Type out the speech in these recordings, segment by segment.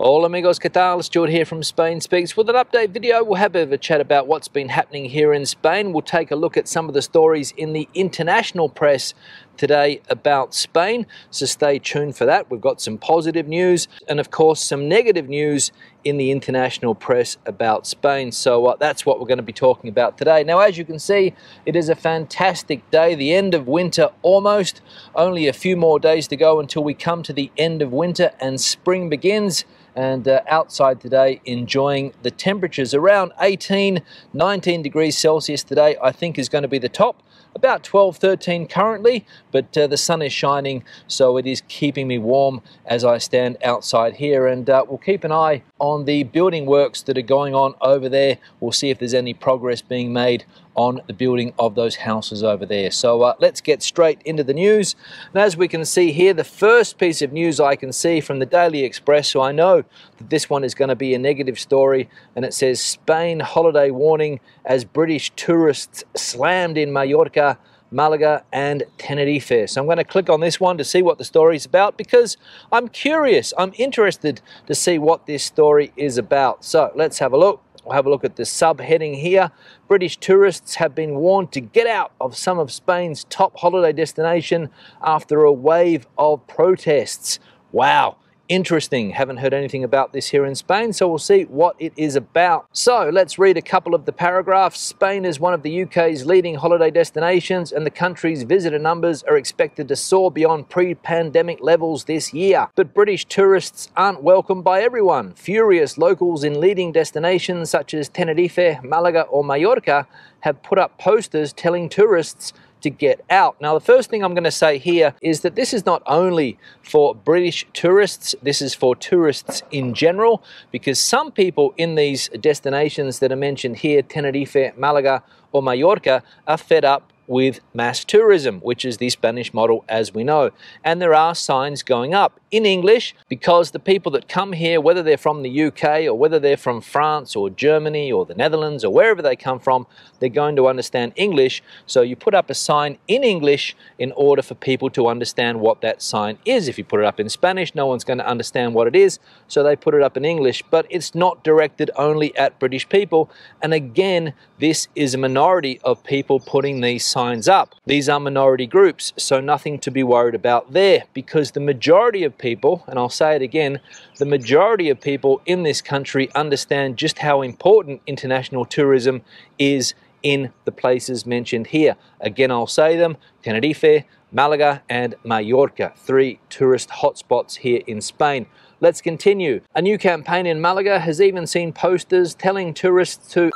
Hola amigos, ¿qué tal? Stuart here from Spain Speaks. With an update video, we'll have a bit of a chat about what's been happening here in Spain. We'll take a look at some of the stories in the international press today about Spain, so stay tuned for that. We've got some positive news and of course some negative news in the international press about Spain. So uh, that's what we're going to be talking about today. Now, as you can see, it is a fantastic day, the end of winter almost. Only a few more days to go until we come to the end of winter and spring begins and uh, outside today enjoying the temperatures around 18 19 degrees celsius today i think is going to be the top about 12 13 currently but uh, the sun is shining so it is keeping me warm as i stand outside here and uh, we'll keep an eye on the building works that are going on over there we'll see if there's any progress being made on the building of those houses over there. So uh, let's get straight into the news. And as we can see here, the first piece of news I can see from the Daily Express, so I know that this one is going to be a negative story, and it says Spain holiday warning as British tourists slammed in Mallorca Malaga and Tenerife. So I'm going to click on this one to see what the story is about because I'm curious, I'm interested to see what this story is about. So let's have a look. We'll have a look at the subheading here. British tourists have been warned to get out of some of Spain's top holiday destination after a wave of protests. Wow. Interesting. Haven't heard anything about this here in Spain, so we'll see what it is about. So let's read a couple of the paragraphs. Spain is one of the UK's leading holiday destinations, and the country's visitor numbers are expected to soar beyond pre pandemic levels this year. But British tourists aren't welcomed by everyone. Furious locals in leading destinations such as Tenerife, Malaga, or Mallorca have put up posters telling tourists to get out. Now, the first thing I'm going to say here is that this is not only for British tourists, this is for tourists in general, because some people in these destinations that are mentioned here, Tenerife, Malaga, or Mallorca, are fed up with mass tourism, which is the Spanish model as we know. And there are signs going up in English because the people that come here, whether they're from the UK or whether they're from France or Germany or the Netherlands or wherever they come from, they're going to understand English. So you put up a sign in English in order for people to understand what that sign is. If you put it up in Spanish, no one's going to understand what it is. So they put it up in English, but it's not directed only at British people. And again, this is a minority of people putting these signs up. These are minority groups, so nothing to be worried about there because the majority of people, and I'll say it again, the majority of people in this country understand just how important international tourism is in the places mentioned here. Again, I'll say them Tenerife, Malaga, and Mallorca, three tourist hotspots here in Spain. Let's continue. A new campaign in Malaga has even seen posters telling tourists to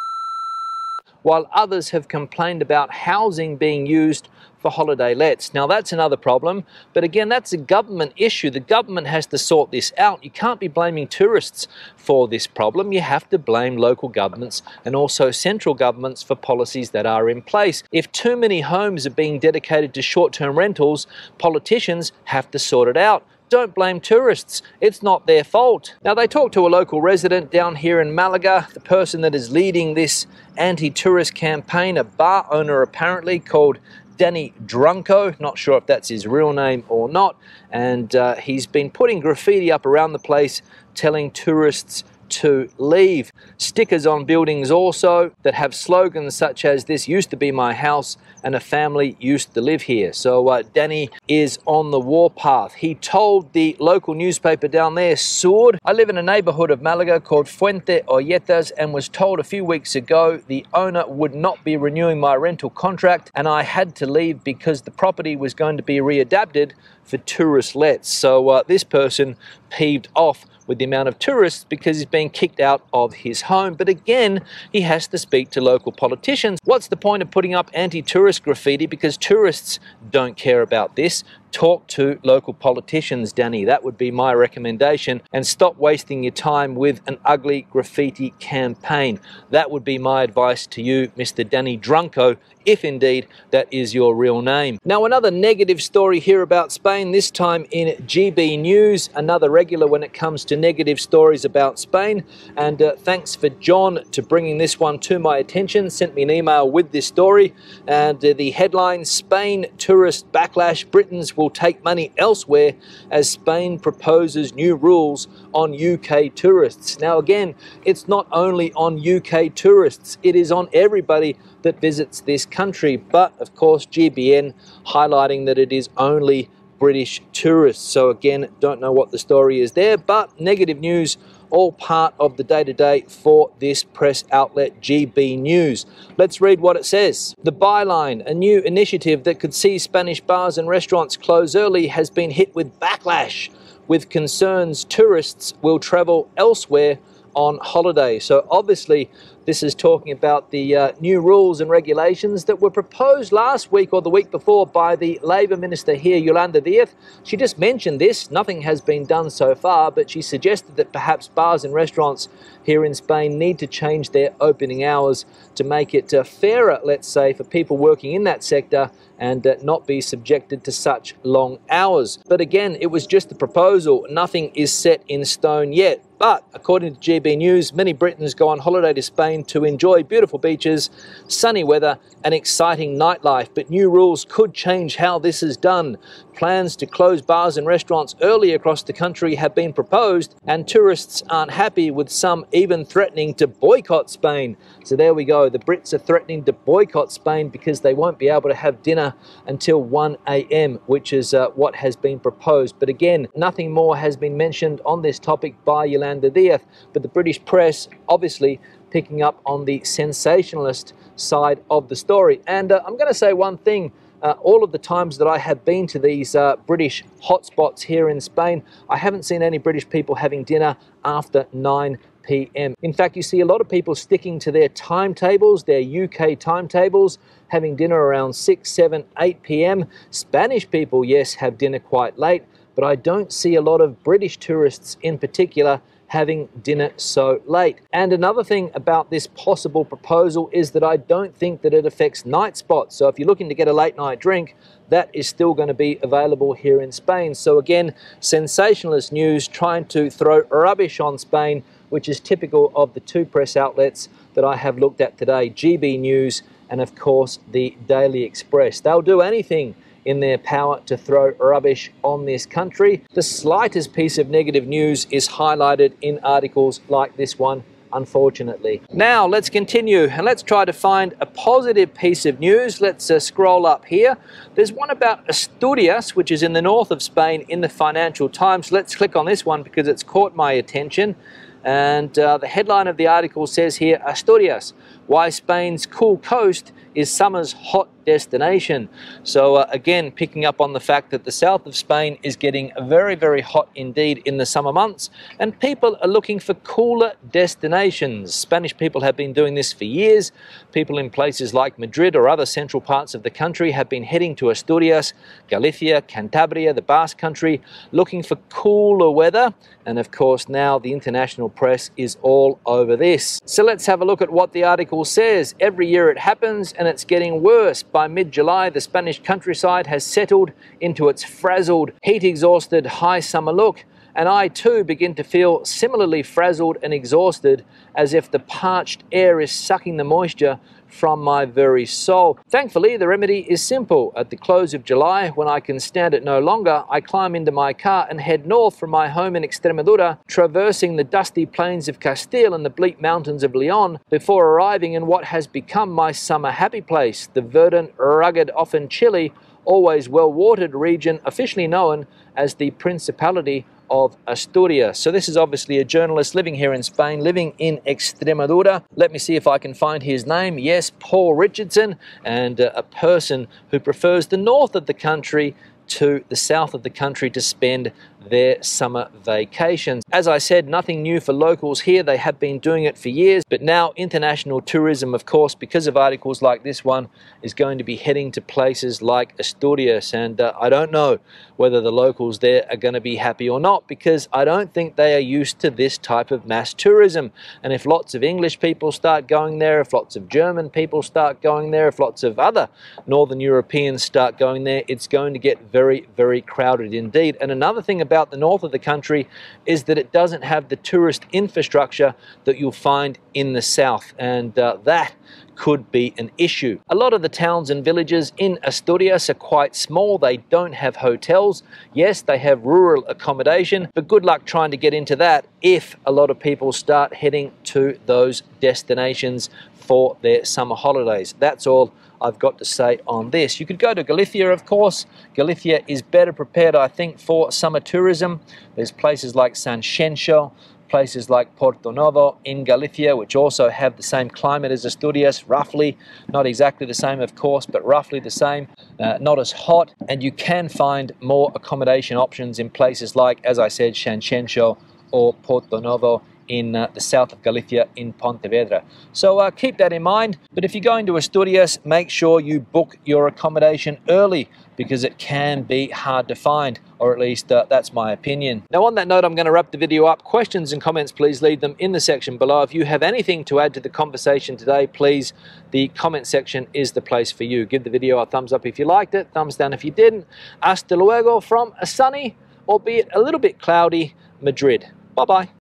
while others have complained about housing being used for holiday lets. Now that's another problem, but again, that's a government issue. The government has to sort this out. You can't be blaming tourists for this problem. You have to blame local governments and also central governments for policies that are in place. If too many homes are being dedicated to short-term rentals, politicians have to sort it out. Don't blame tourists. It's not their fault. Now, they talked to a local resident down here in Malaga, the person that is leading this anti tourist campaign, a bar owner apparently called Danny Drunko. Not sure if that's his real name or not. And uh, he's been putting graffiti up around the place telling tourists to leave. Stickers on buildings also that have slogans such as this used to be my house and a family used to live here. So uh, Danny is on the warpath. He told the local newspaper down there, Sur, I live in a neighborhood of Malaga called Fuente Olletas and was told a few weeks ago the owner would not be renewing my rental contract and I had to leave because the property was going to be readapted for tourist lets. So uh, this person peeved off with the amount of tourists because he's being kicked out of his home. But again, he has to speak to local politicians. What's the point of putting up anti tourist graffiti because tourists don't care about this? Talk to local politicians, Danny. That would be my recommendation. And stop wasting your time with an ugly graffiti campaign. That would be my advice to you, Mr. Danny Drunko, if indeed that is your real name. Now, another negative story here about Spain, this time in GB News, another regular when it comes to negative stories about Spain. And uh, thanks for John to bringing this one to my attention. Sent me an email with this story. And uh, the headline Spain tourist backlash Britons will take money elsewhere as Spain proposes new rules on UK tourists. Now, again, it's not only on UK tourists, it is on everybody that visits this country. But of course, GBN highlighting that it is only British tourists. So again, don't know what the story is there, but negative news, all part of the day-to-day for this press outlet GB News. Let's read what it says. The byline, a new initiative that could see Spanish bars and restaurants close early has been hit with backlash, with concerns tourists will travel elsewhere on holiday. So obviously this is talking about the uh, new rules and regulations that were proposed last week or the week before by the Labour Minister here, Yolanda Diaz. She just mentioned this. Nothing has been done so far, but she suggested that perhaps bars and restaurants here in Spain need to change their opening hours to make it uh, fairer, let's say, for people working in that sector and uh, not be subjected to such long hours. But again, it was just a proposal. Nothing is set in stone yet. But according to GB News, many Britons go on holiday to Spain to enjoy beautiful beaches, sunny weather, and exciting nightlife. But new rules could change how this is done. Plans to close bars and restaurants early across the country have been proposed, and tourists aren't happy with some even threatening to boycott Spain. So there we go. The Brits are threatening to boycott Spain because they won't be able to have dinner until 1 a.m., which is uh, what has been proposed. But again, nothing more has been mentioned on this topic by Yolanda Diaz. But the British press, obviously, picking up on the sensationalist side of the story. And uh, I'm going to say one thing uh, all of the times that I have been to these uh, British hotspots here in Spain, I haven't seen any British people having dinner after 9 p.m. In fact, you see a lot of people sticking to their timetables, their UK timetables, having dinner around 6, 7, 8 p.m. Spanish people, yes, have dinner quite late, but I don't see a lot of British tourists in particular having dinner so late. And another thing about this possible proposal is that I don't think that it affects night spots. So if you're looking to get a late night drink, that is still going to be available here in Spain. So again, sensationalist news trying to throw rubbish on Spain, which is typical of the two press outlets that I have looked at today, GB News and of course the Daily Express. They'll do anything in their power to throw rubbish on this country. The slightest piece of negative news is highlighted in articles like this one unfortunately. Now let's continue and let's try to find a positive piece of news. Let's uh, scroll up here. There's one about Asturias, which is in the north of Spain in the Financial Times. Let's click on this one because it's caught my attention. And uh, the headline of the article says here, Asturias, why Spain's cool coast is summer's hot destination. So uh, again, picking up on the fact that the south of Spain is getting very, very hot indeed in the summer months, and people are looking for cooler destinations. Spanish people have been doing this for years. People in places like Madrid or other central parts of the country have been heading to Asturias, Galicia, Cantabria, the Basque Country, looking for cooler weather. And of course, now the international press is all over this. So let's have a look at what the article says. Every year it happens and it's getting worse by mid-July, the Spanish countryside has settled into its frazzled, heat-exhausted high summer look, and I too begin to feel similarly frazzled and exhausted as if the parched air is sucking the moisture from my very soul. Thankfully, the remedy is simple. At the close of July, when I can stand it no longer, I climb into my car and head north from my home in Extremadura, traversing the dusty plains of Castile and the bleak mountains of Leon, before arriving in what has become my summer happy place, the verdant, rugged, often chilly, always well-watered region officially known as the Principality of Asturias. So this is obviously a journalist living here in Spain, living in Extremadura. Let me see if I can find his name. Yes, Paul Richardson, and uh, a person who prefers the north of the country to the south of the country to spend their summer vacations. As I said, nothing new for locals here. They have been doing it for years, but now international tourism, of course, because of articles like this one, is going to be heading to places like Asturias. And uh, I don't know whether the locals there are going to be happy or not, because I don't think they are used to this type of mass tourism. And if lots of English people start going there, if lots of German people start going there, if lots of other Northern Europeans start going there, it's going to get very very, crowded indeed. And another thing about the north of the country is that it doesn't have the tourist infrastructure that you'll find in the south. And uh, that could be an issue. A lot of the towns and villages in Asturias are quite small. They don't have hotels. Yes, they have rural accommodation, but good luck trying to get into that if a lot of people start heading to those destinations for their summer holidays. That's all I've got to say on this. You could go to Galicia, of course. Galicia is better prepared, I think, for summer tourism. There's places like San Sanxenxo, places like Portonovo in Galicia, which also have the same climate as Asturias, roughly, not exactly the same, of course, but roughly the same, uh, not as hot, and you can find more accommodation options in places like, as I said, Sanxenxo or Portonovo in uh, the south of Galicia in Pontevedra. So uh, keep that in mind. But if you're going to Asturias, make sure you book your accommodation early because it can be hard to find, or at least uh, that's my opinion. Now on that note, I'm going to wrap the video up. Questions and comments, please leave them in the section below. If you have anything to add to the conversation today, please, the comment section is the place for you. Give the video a thumbs up if you liked it, thumbs down if you didn't. Hasta luego from a sunny, albeit a little bit cloudy, Madrid. Bye-bye.